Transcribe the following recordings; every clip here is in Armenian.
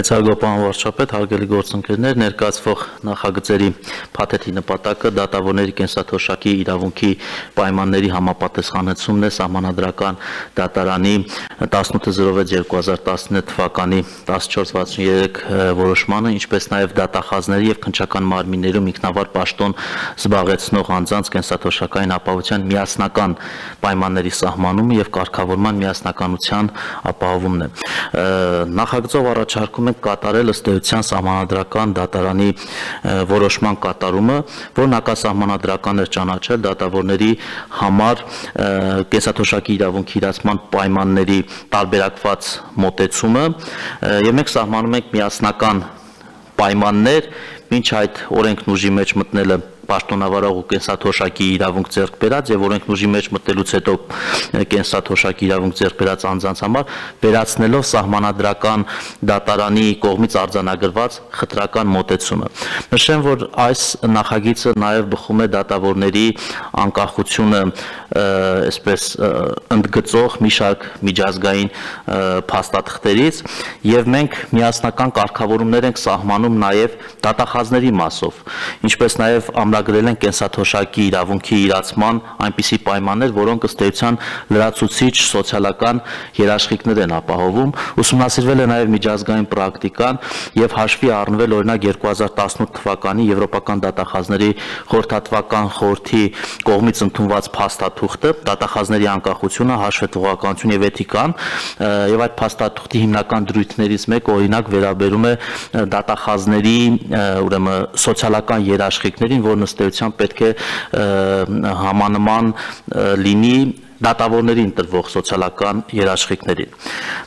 Մեծ հարգապահ վարչապետ, հարգելի գործընկերներ, ներկայացվող նախագծերի փաթեթի նպատակը դատավորների կենսաթոշակի իրավունքի պայմանների համապատասխանեցումն է սահմանադրական դատարանի 1806-2019 թվականի 1463 որոշմանը, ինչպես նաև դատախազների եւ քնչական մարմիններում ինքնավար պաշտոն զբաղեցնող անձանց կենսաթոշակային ապահովության միասնական պայմանների սահմանումը եւ կարգավորման միասնականության ապահովումն է։ Նախագծով առաջարկում ենք կատարել ըստ էության սահմանադրական դատարանի որոշման կատարումը, որն հակասահմանադրական էր ճանաչել դատավորների համար կենսաթոշակի իրավունքի իրացման պայմանների տարբերակված մոտեցումը եւ մենք սահմանում ենք միասնական պայմաններ, ոչ այդ օրենքն ուժի մեջ մտնելը պաշտոնավարող ու կենսաթոշակի իրավունք ձեռք բերած եւ օրենքն ուժի մեջ մտնելուց հետո կենսաթոշակի իրավունք ձեռք բերած անձանց համար վերացնելով սահմանադրական դատարանի կողմից արձանագրված խտրական մոտեցումը։ Նշեմ, որ այս նախագիծը նաեւ բխում է դատավորների անկախությունը այսպես ընդգծող մի շարք միջազգային փաստաթղթերից եւ մենք միասնական կարգավորումներ ենք սահմանում նաեւ դատախազների մասով, ինչպես նաեւ ամրա ամրագրել են կենսաթոշակի իրավունքի իրացման այնպիսի պայմաններ, որոնք ըստ էության լրացուցիչ սոցիալական երաշխիքներ են ապահովում։ Ուսումնասիրվել է նաև միջազգային պրակտիկան եւ հաշվի առնվել օրինակ 2018 թվականի Եվրոպական դատախազների խորհրդատվական խորհրդի կողմից ընդունված փաստաթուղթը դատախազների անկախությունը, հաշվետվողականություն եւ էթիկան եւ այդ փաստաթուղթի հիմնական դրույթներից մեկը օրինակ վերաբերում է դատախազների ուրեմն սոցիալական երաշխիքներին, որ ըստ էության պետք է համանման լինի դատավորների ընտրվող սոցիալական երաշխիքներին։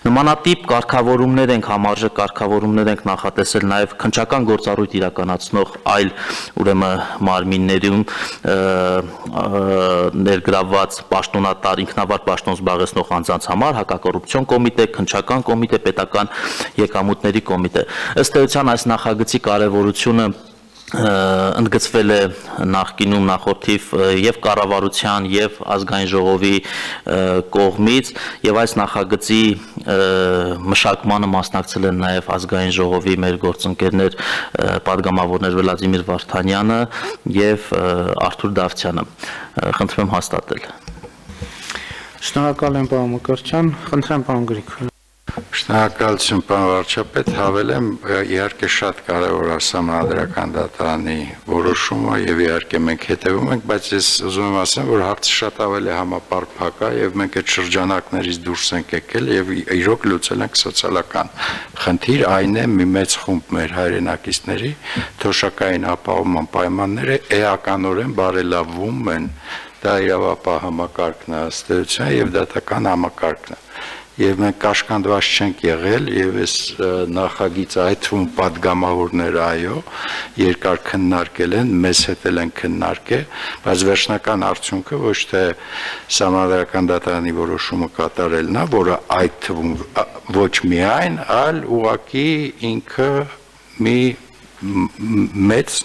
Նմանատիպ կարգավորումներ ենք համարժե կարգավորումներ ենք նախատեսել նաև քնչական գործառույթ իրականացնող այլ ուրեմն մարմիններում ներգրաված պաշտոնատար ինքնավար պաշտոն զբաղեցնող անձանց համար հակակոռուպցիոն կոմիտե, քնչական կոմիտե, պետական եկամուտների կոմիտե։ Ըստ էության այս նախագծի կարևորությունը ընդգծվել է նախկինում նախորդիվ եւ կառավարության եւ ազգային ժողովի կողմից եւ այս նախագծի մշակմանը մասնակցել են նաեւ ազգային ժողովի մեր գործընկերներ падգամավորներ Վլադիմիր Վարդանյանը եւ Արթուր Դավթյանը խնդրում հաստատել Շնորհակալ եմ պարոն Մկրտչյան խնդրեմ պարոն Գրիգոր Շնորհակալություն պարոն վարչապետ, հավելեմ իհարկե շատ կարևոր է համանդրական դատարանի որոշումը եւ իհարկե մենք հետեւում ենք, բայց ես ուզում եմ ասեմ, որ հարցը շատ ավելի համապարփակ է եւ մենք այդ շրջանակներից դուրս ենք եկել եւ իրոք լուծել ենք սոցիալական խնդիր, այն է մի մեծ խումբ մեր հայրենակիցների թոշակային ապահովման պայմանները էականորեն բարելավում են դա իրավապահ համակարգն է ըստ էության եւ դատական համակարգն է եւ մենք կաշկանդված չենք եղել եւ այս նախագիծը այդ թվում падգամավորները այո երկար քննարկել են մեզ հետ էլ են քննարկել բայց վերջնական արդյունքը ոչ թե համանդրական դատարանի որոշումը կատարելն է որը այդ թվում ոչ միայն այլ ուղակի ինքը մի մեծ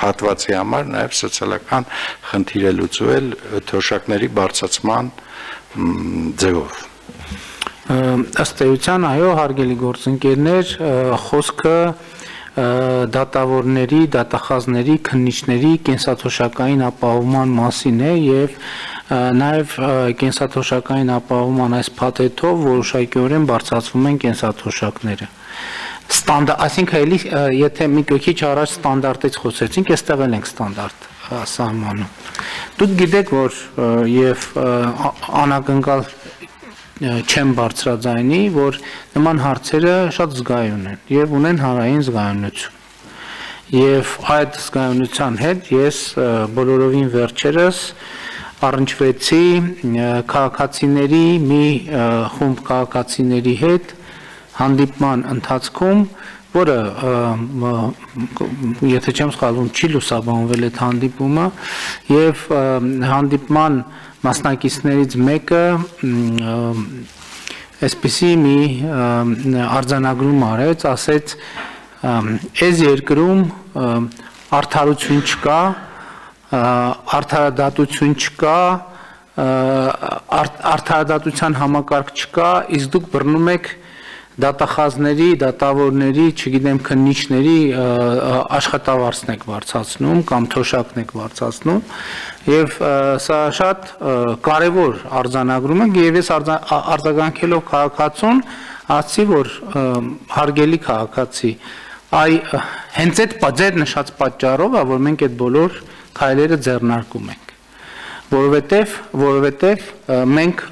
հատվածի համար նաև սոցիալական խնդիրը լուծվել թոշակների բարձացման ձևով ըստ էության այո հարգելի գործընկերներ խոսքը դատավորների, դատախազների, քննիչների կենսաթոշակային ապահովման մասին է եւ նաև կենսաթոշակային ապահովման այս փաթեթով որոշակիորեն բարձրացվում են կենսաթոշակները ստանդարտ, այսինքն էլի եթե մի քիչ առաջ ստանդարտից խոսեցինք, այստեղ էլ ենք ստանդարտ սահմանում։ Դուք գիտեք, որ եւ անակնկալ չեմ բարձրաձայնի, որ նման հարցերը շատ զգայուն են եւ ունեն հանրային զգայունություն։ Եվ այդ զգայունության հետ ես բոլորովին վերջերս առնչվեցի քաղաքացիների մի խումբ քաղաքացիների հետ հանդիպման ընթացքում, որը եթե չեմ սխալվում, չի լուսաբանվել այդ հանդիպումը եւ հանդիպման մասնակիցներից մեկը այսպիսի մի արձանագրում արեց, ասեց այս երկրում արդարություն չկա, արդարադատություն չկա, արդարադատության համակարգ չկա, իսկ դուք բռնում եք դատախազների, դատավորների, չգիտեմ, քննիչների աշխատավարձն եք բարձրացնում կամ թոշակն եք բարձրացնում եւ սա շատ կարեւոր արձանագրում է եւ ես արձագանքելով քաղաքացուն ասացի որ հարգելի քաղաքացի այ հենց այդ պատճառ նշած պատճառով է որ մենք այդ բոլոր քայլերը ձեռնարկում ենք որովհետեւ որովհետեւ մենք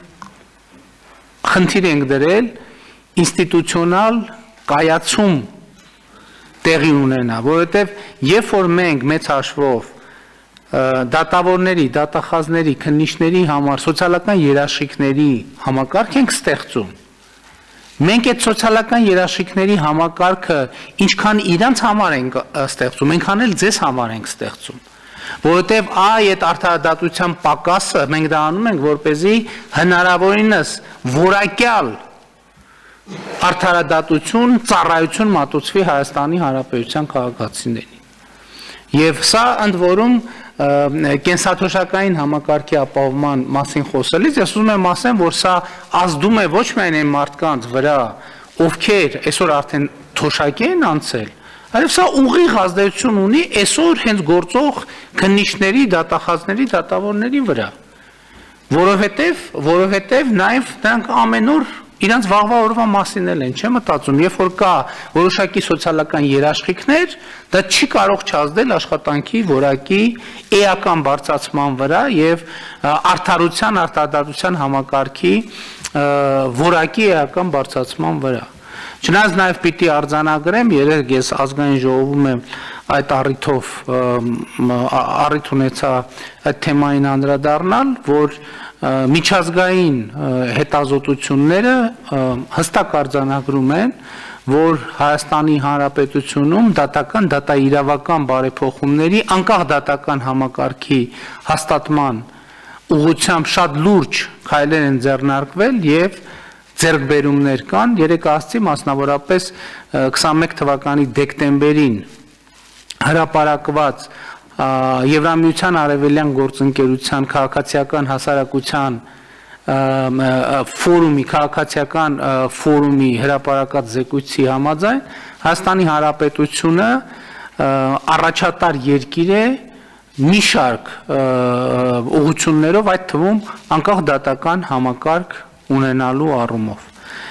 խնդիր ենք դրել ինստիտուցիոնալ կայացում տեղի ունենա, որովհետև երբ որ մենք մեծ հաշվով դատավորների, դատախազների, քննիչների համար սոցիալական երաշխիքների համակարգ ենք ստեղծում, մենք այդ սոցիալական երաշխիքների համակարգը ինչքան իրանց համար ենք ստեղծում, այնքան էլ ձեզ համար ենք ստեղծում որովհետև այ այդ արդարադատության պակասը մենք դա անում ենք, որ เป զի հնարավորինս որակյալ արդարադատություն, ծառայություն մատուցվի Հայաստանի Հանրապետության քաղաքացիներին։ Եվ սա ընդ որում կենսաթոշակային համակարգի ապահովման մասին խոսելիս ես ուզում եմ ասեմ, որ սա ազդում է ոչ միայն այն մարդկանց վրա, ովքեր այսօր արդեն թոշակի են անցել, այլև սա ուղիղ ազդեցություն ունի այսօր հենց գործող քննիչների, դատախազների, դատավորների վրա որովհետև որովհետև նաև նրանք ամեն օր իրանց վաղվա օրվա մասին էլ են, չեմ մտածում, երբ որ կա որոշակի սոցիալական երաշխիքներ, դա չի կարող չազդել աշխատանքի որակի էական բարձրացման վրա եւ արդարության, արտադատության համակարգի որակի էական բարձրացման վրա։ Չնայած նաև պիտի արձանագրեմ, երեք ես ազգային ժողովում եմ այդ առիթով առիթ ունեցա այդ թեմային անդրադառնալ, որ միջազգային հետազոտությունները հստակ արձանագրում են, որ Հայաստանի Հանրապետությունում դատական դատաիրավական բարեփոխումների անկախ դատական համակարգի հաստատման ուղղությամբ շատ լուրջ քայլեր են ձեռնարկվել եւ ձեռքբերումներ կան երեք ասցի մասնավորապես ը, 21 թվականի դեկտեմբերին հրապարակված Եվրամիության արևելյան գործընկերության քաղաքացիական հասարակության ֆորումի քաղաքացիական ֆորումի հրապարակած զեկույցի համաձայն Հայաստանի Հանրապետությունը առաջատար երկիր է մի շարք ա, ուղղություններով այդ թվում անկախ դատական համակարգ ունենալու առումով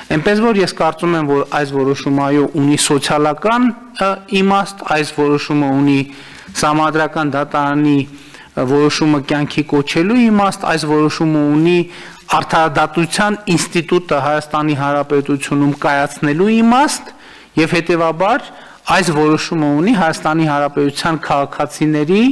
Էնպես որ ես կարծում եմ, որ այս որոշումը այո ունի սոցիալական իմաստ, այս որոշումը ունի համադրական դատարանի որոշումը կյանքի կոչելու իմաստ, այս որոշումը ունի արդարադատության ինստիտուտը Հայաստանի Հանրապետությունում կայացնելու իմաստ եւ հետեւաբար այս որոշումը ունի Հայաստանի Հանրապետության քաղաքացիների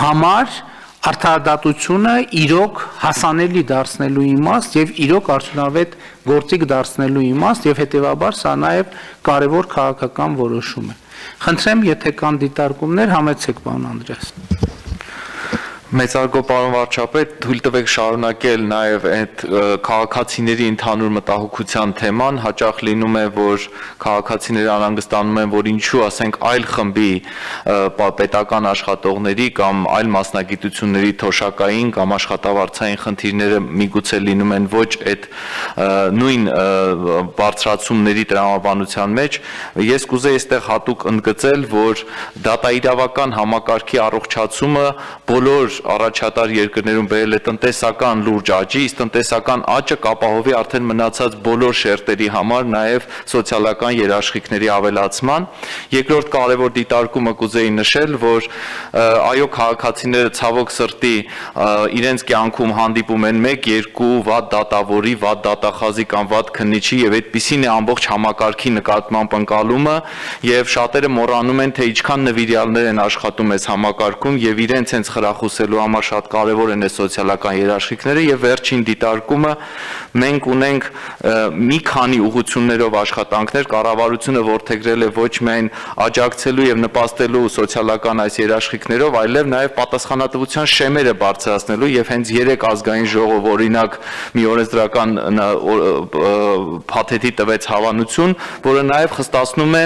համար արդարադատությունը իրոք հասանելի դարձնելու իմաստ եւ իրոք արդյունավետ գործիք դարձնելու իմաստ եւ հետեւաբար սա նաեւ կարեւոր քաղաքական որոշում է։ Խնդրեմ, եթե կան դիտարկումներ, համեցեք, պարոն Անդրեաս։ Մեծարգո պարոն վարչապետ, թույլ տվեք շարունակել նաև այդ քաղաքացիների ընդհանուր մտահոգության թեման, հաճախ լինում է, որ քաղաքացիները անհանգստանում են, որ ինչու, ասենք, այլ խմբի պետական աշխատողների կամ այլ մասնագիտությունների թոշակային կամ աշխատավարձային խնդիրները միգուցե լինում են ոչ այդ նույն բարձրացումների տրամաբանության մեջ։ Ես կուզեի այստեղ հատուկ ընդգծել, որ դատաիրավական համակարգի առողջացումը բոլոր առաջատար երկրներում բերել է տնտեսական լուրջ աճի, իսկ տնտեսական աճը կապահովի արդեն մնացած բոլոր շերտերի համար նաև սոցիալական երաշխիքների ավելացման։ Երկրորդ կարևոր դիտարկումը կուզեի նշել, որ այո քաղաքացիները ցավոք սրտի իրենց կյանքում հանդիպում են 1-2 վատ դատավորի, վատ դատախազի կամ վատ քննիչի եւ այդտիսին է ամբողջ համակարգի նկատմամբ ընկալումը եւ շատերը մոռանում են թե ինչքան նվիրյալներ են աշխատում այս համակարգում եւ իրենց հենց ստեղծելու համար շատ կարևոր են այս սոցիալական երաշխիքները եւ վերջին դիտարկումը մենք ունենք մի քանի ուղություններով աշխատանքներ կառավարությունը որթեգրել է ոչ միայն աջակցելու եւ նպաստելու սոցիալական այս երաշխիքներով, այլև նաեւ պատասխանատվության շեմերը բարձրացնելու եւ հենց 3 ազգային ժողով օրինակ մի օրենսդրական փաթեթի տվեց հավանություն, որը նաեւ խստացնում է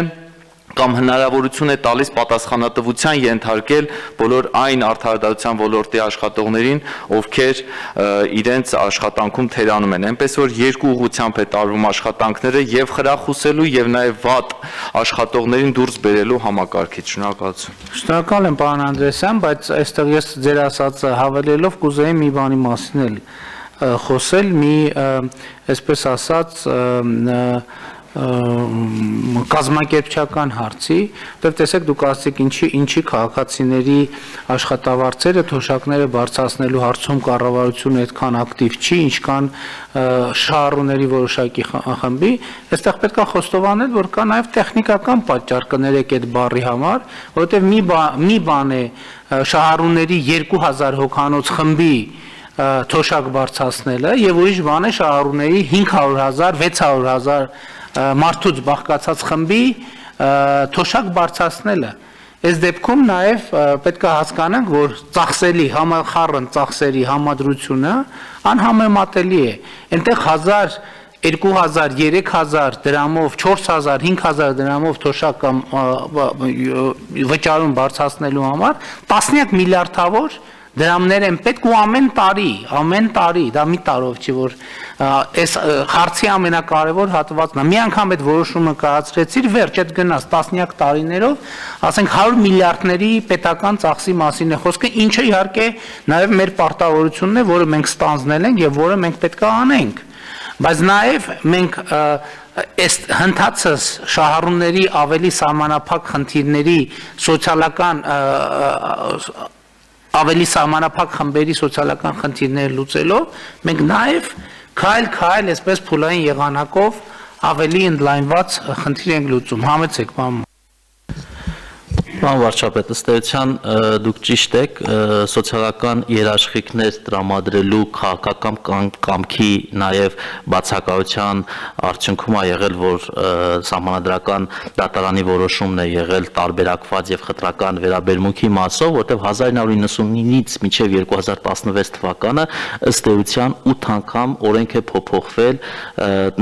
կամ հնարավորություն է տալիս պատասխանատվության ենթարկել բոլոր այն արդարադատության ոլորտի աշխատողներին, ովքեր իրենց աշխատանքում թերանում են։ Այնպես որ երկու ուղղությամբ է տարվում աշխատանքները եւ խրախուսելու եւ նաեւ վատ աշխատողներին դուրս բերելու համակարգից։ Շնորհակալություն։ Շնորհակալ եմ պարոն Անդրեսյան, բայց այստեղ ես ձեր ասածը հավելելով կուզեի մի բանի մասին էլ խոսել, մի այսպես ասած կազմակերպչական հարցի, որտեղ տեսեք դուք ասացիք ինչի ինչի քաղաքացիների աշխատավարձերը, թոշակները բարձրացնելու հարցում կառավարությունը այդքան ակտիվ չի, ինչքան շահառուների որոշակի խմբի, այստեղ պետք է խոստովանել, որ կա նաև տեխնիկական պատճառ կներեք այդ բառի համար, որովհետև մի բա- մի բան է շահառուների 2000 հոգանոց խմբի թոշակ բարձրացնելը եւ ուրիշ բան է շահառուների 500.000, 600.000 ը, մարդուց բաղկացած խմբի թոշակ բարձրացնելը Այս դեպքում նաև պետք է հասկանանք, որ ծախսելի համախառն ծախսերի համադրությունը անհամեմատելի է։ Այնտեղ 1000 2000, 3000 դրամով, 4000, 5000 դրամով թոշակ կամ վճարում բարձրացնելու համար տասնյակ միլիարդավոր դրամներ են պետք ու ամեն տարի, ամեն տարի, դա մի տարով չի որ այս հարցի ամենակարևոր հատվածն է։ Մի անգամ այդ որոշումը կայացրեցիր, վերջ այդ գնաց տասնյակ տարիներով, ասենք 100 միլիարդների պետական ծախսի մասին է խոսքը, ինչը իհարկե նաև մեր պարտավորությունն է, որը մենք ստանձնել ենք եւ որը մենք պետք է անենք։ Բայց նաև մենք այս հնդածս շահառուների ավելի սահմանափակ խնդիրների սոցիալական ավելի սահմանափակ խմբերի սոցիալական խնդիրները լուծելով մենք նաև քայլ-քայլ այսպես փուլային եղանակով ավելի ընդլայնված խնդիր ենք լուծում համեցեք բան Պարոն վարչապետ, ըստ էության դուք ճիշտ եք, սոցիալական երաշխիքներ տրամադրելու քաղաքական կամ կամքի նաև բացակայության արդյունքում է եղել, որ ը, սահմանադրական դատարանի որոշումն է եղել տարբերակված եւ խտրական վերաբերմունքի մասով, որտեղ 1999-ից մինչև 2016 թվականը ըստ էության 8 անգամ օրենք է փոփոխվել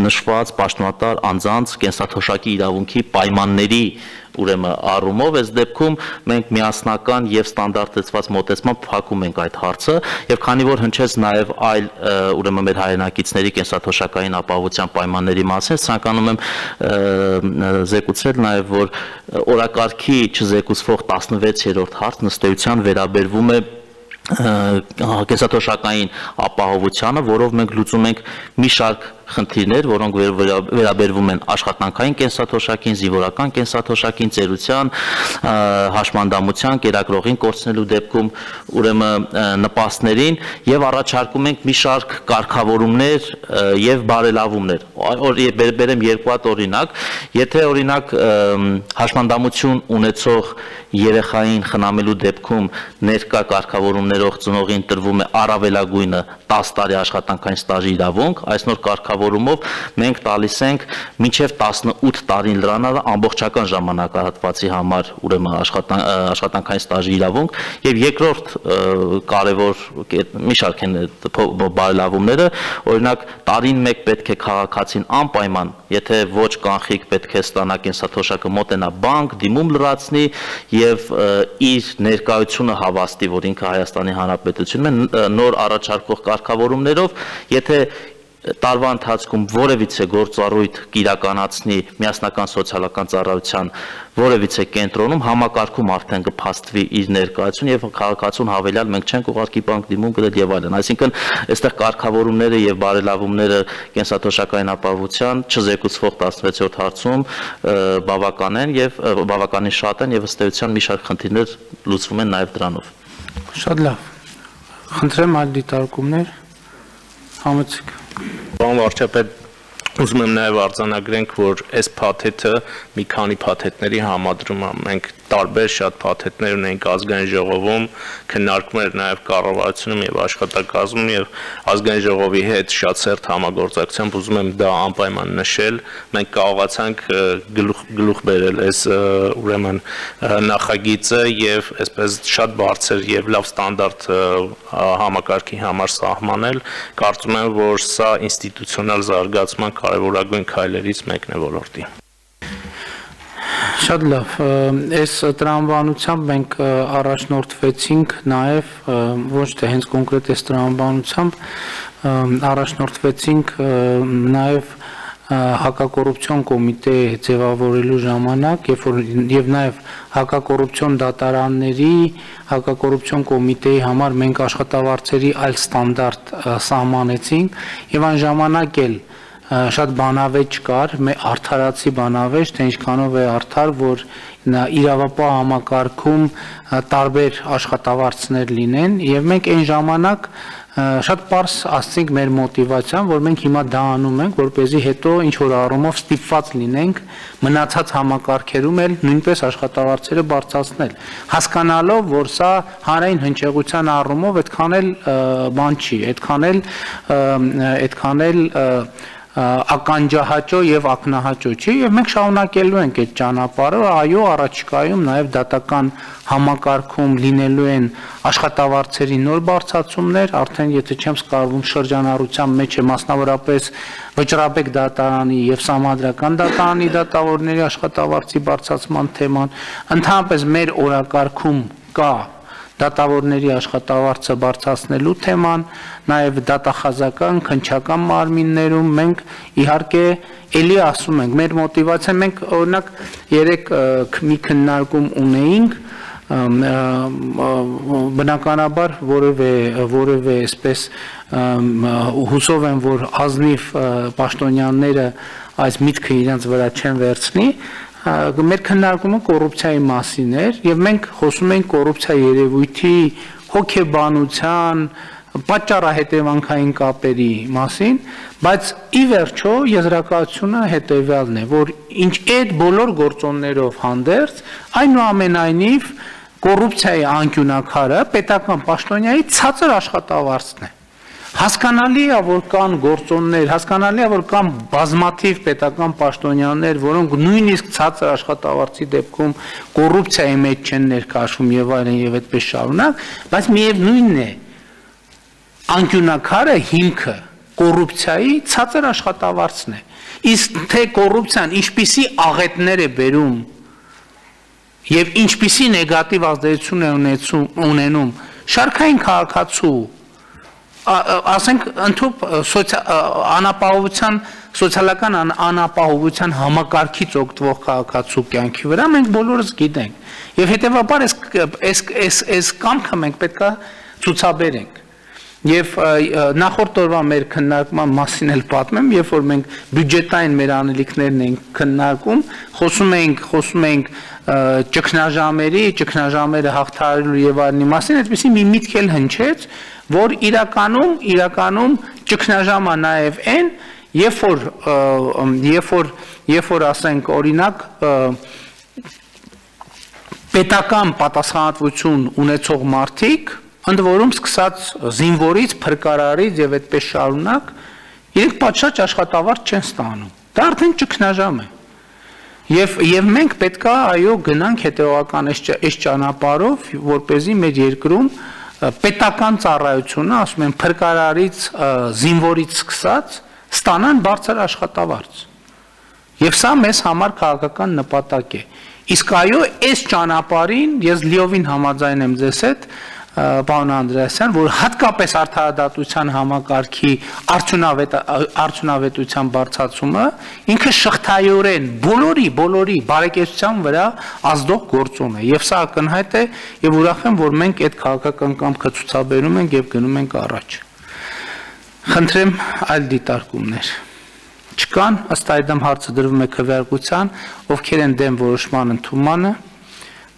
նշված պաշտոնատար անձանց կենսաթոշակի իրավունքի պայմանների ուրեմն առումով այս դեպքում մենք միասնական եւ ստանդարտացված մոտեցմամբ փակում ենք այդ հարցը եւ քանի որ հնչեց նաեւ այլ ուրեմն մեր հայրենակիցների կենսաթոշակային ապահովության պայմանների մասին ցանկանում եմ զեկուցել նաեւ որ օրակարգի չզեկուցվող 16-րդ հարց նստեյության վերաբերվում է կենսաթոշակային ապահովությանը, որով մենք լուծում ենք մի շարք խնդիրներ, որոնք վերաբերվում են աշխատանքային կենսաթոշակին, զինվորական կենսաթոշակին, ծերության, հաշմանդամության, կերակրողին կորցնելու դեպքում ուրեմն նպաստներին եւ առաջարկում ենք մի շարք կարգավորումներ եւ բարելավումներ։ Օր եւ բեր- բերեմ երկու հատ օրինակ, եթե օրինակ հաշմանդամություն ունեցող երեխային խնամելու դեպքում ներկա կարգավորումներով ծնողին տրվում է առավելագույնը 10 տարի աշխատանքային ստաժի իրավունք, այս նոր կարգավորումով մենք տալիս ենք մինչև 18 տարին լրանալը ամբողջական ժամանակահատվածի համար ուրեմն աշխատան, աշխատանքային ստաժի իրավունք եւ երկրորդ կարևոր մի շարք են բարելավումները, օրինակ տարին մեկ պետք է քաղաքացին անպայման, եթե ոչ կանխիկ պետք է ստանա կենսաթոշակը մոտենա բանկ, դիմում լրացնի եւ իր ներկայությունը հավաստի, որ ինքը Հայաստանի Հանրապետությունում է նոր առաջարկվող կարգավորումներով, եթե տարվա ընթացքում որևիցե գործառույթ կիրականացնի միասնական սոցիալական ծառայության որևիցե կենտրոնում համակարգում արդեն կփաստվի իր ներկայություն եւ քաղաքացուն հավելյալ մենք չենք ուղարկի բանկ դիմում գրել եւ այլն այսինքն այստեղ կարգավորումները եւ բարելավումները կենսաթոշակային ապահովության չզեկուցվող 16-րդ հարցում բավական են եւ բավականին շատ են եւ ըստ էության մի շարք խնդիրներ լուծվում են նաեւ դրանով շատ լավ խնդրեմ այլ դիտարկումներ համեցեք Պարոն վարչապետ, ուզում եմ նաև արձանագրենք, որ այս փաթեթը մի քանի փաթեթների համադրում է։ Մենք տարբեր շատ փաթեթներ ունենք ազգային ժողովում, քննարկում էր նաև կառավարությունում եւ աշխատակազմում եւ ազգային ժողովի հետ շատ սերտ համագործակցությամբ ուզում եմ դա անպայման նշել։ Մենք կարողացանք գլուխ գլուխ բերել այս ուրեմն նախագիծը եւ այսպես շատ բարձր եւ լավ ստանդարտ համակարգի համար սահմանել։ Կարծում եմ, որ սա ինստիտուցիոնալ զարգացման կարևորագույն քայլերից մեկն է ոլորտի։ Շատ լավ։ Այս տրամաբանությամբ մենք առաջնորդվեցինք նաև ոչ թե հենց կոնկրետ այս տրամաբանությամբ առաջնորդվեցինք նաև հակակոռուպցիոն կոմիտե ձևավորելու ժամանակ, երբ որ եւ նաև հակակոռուպցիոն դատարանների, հակակոռուպցիոն կոմիտեի համար մենք աշխատավարձերի այլ ստանդարտ սահմանեցինք եւ այն ժամանակ էլ շատ բանավեճ կար, արդարացի բանավեճ, թե ինչքանով է արդար, որ իրավապահ համակարգում տարբեր աշխատավարձներ լինեն եւ մենք այն ժամանակ շատ པարս ասցինք մեր մոտիվացիան, որ մենք հիմա դա անում ենք, որպեսզի հետո ինչ որ առումով ստիպված լինենք մնացած համակարգերում էլ նույնպես աշխատավարձերը բարձրացնել, հասկանալով, որ սա հանրային հնչեղության առումով այդքան էլ բան չի, այդքան էլ այդքան էլ ականջահաճո եւ ակնահաճո չի եւ մենք շարունակելու ենք այդ ճանապարհը այո առաջիկայում նաեւ դատական համակարգում լինելու են աշխատավարձերի նոր բարձրացումներ արդեն եթե չեմ սխալվում շրջանառության մեջ է մասնավորապես վճռաբեկ դատարանի եւ համադրական դատարանի դատավորների աշխատավարձի բարձրացման թեման ընդհանրապես մեր օրակարգում կա դատավորների աշխատավարձը բարձրացնելու թեման, նաև դատախազական, քնչական մարմիններում մենք իհարկե ելի ասում ենք, մեր մոտիվացիան մենք օրինակ երեք մի քննարկում ունեինք բնականաբար որևէ որևէ այսպես հուսով եմ որ ազնիվ ը, պաշտոնյաները այս միտքը իրենց վրա չեն վերցնի մեր քննարկումը կոռուպցիայի մասին էր եւ մենք խոսում ենք կոռուպցիա երևույթի հոգեբանության պատճառահետևանքային կապերի մասին, բայց ի վերջո եզրակացությունը հետեւյալն է, որ ինչ այդ բոլոր գործոններով հանդերձ այնուամենայնիվ կոռուպցիայի անկյունակարը պետական պաշտոնյայի ցածր աշխատավարձն է հասկանալի է որ կան գործոններ, հասկանալի է որ կան բազմաթիվ պետական պաշտոնյաներ, որոնք նույնիսկ ցածր աշխատավարձի դեպքում կոռուպցիայի մեջ չեն ներկայացվում եւ այլն եւ այդպես շարունակ, բայց միևնույնն է անկյունակարը հիմքը կոռուպցիայի ցածր աշխատավարձն է։ Իսկ թե կոռուպցիան ինչպիսի աղետներ է բերում եւ ինչպիսի նեգատիվ ազդեցություն է ունեցում ունենում շարքային քաղաքացու ասենք ընդհանուր անապահովության սոցիալական ան- անապահովության համակարգից օգտվող քաղաքացու կյանքի վրա մենք բոլորս գիտենք եւ հետեւաբար այս այս այս կամքը մենք պետքա ցուցաբերենք Եվ նախորդ օրվա մեր քննարկման մասին էլ պատմեմ, երբ որ մենք բյուջետային մեր անելիքներն ենք քննարկում, խոսում ենք, խոսում ենք ճգնաժամերի, ճգնաժամերը հաղթահարելու եւ այլնի մասին, այդպեսի մի միտք էլ հնչեց, որ իրականում, իրականում ճգնաժամը նաեւ այն, երբ որ երբ որ երբ որ ասենք օրինակ պետական պատասխանատվություն ունեցող մարդիկ ընդ որում սկսած զինվորից, փրկարարից եւ այդպես շարունակ իրենք պատշաճ աշխատավարձ չեն ստանում։ Դա արդեն ճգնաժամ է։ Եվ եւ մենք պետքա այո գնանք հետեւական այս ճ- այս ճանապարհով, որ เป զի մեր երկրում պետական ծառայությունը, ասում են փրկարարից, զինվորից սկսած ստանան բարձր աշխատավարձ։ Եվ սա մեզ համար քաղաքական նպատակ է։ Իսկ այո, այս ճանապարհին ես լիովին համաձայն եմ ձեզ հետ, պարոն Անդրեասյան, որ հատկապես արդարադատության համակարգի արդյունավետ արդյունավետության բարձրացումը ինքը շղթայորեն բոլորի բոլորի բարեկեցության վրա ազդող գործոն է։ Եվ սա ակնհայտ է եւ ուրախ եմ, որ մենք այդ քաղաքական կամքը ցուցաբերում ենք եւ գնում ենք առաջ։ Խնդրեմ այլ դիտարկումներ չկան, ըստ այդմ հարցը դրվում է քվեարկության, ովքեր են դեմ որոշման ընդունմանը,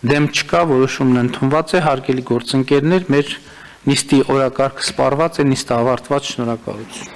դեմ չկա, որոշումն ընդունված է, հարգելի գործընկերներ, մեր նիստի օրակարգը սպառված է, նիստը ավարտված, շնորհակալություն։